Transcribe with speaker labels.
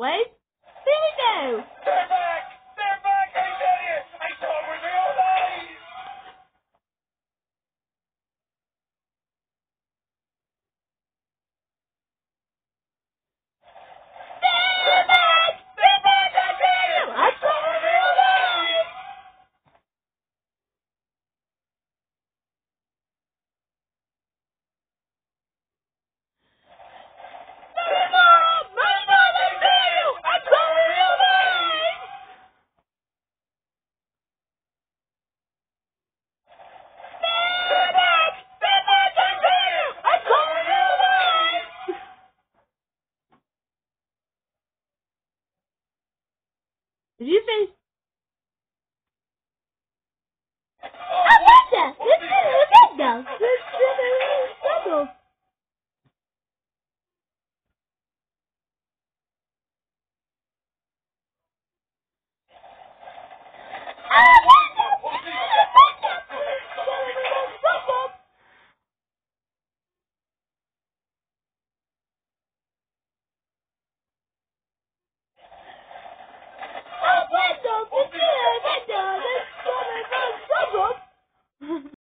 Speaker 1: Wait. There we go. Did you say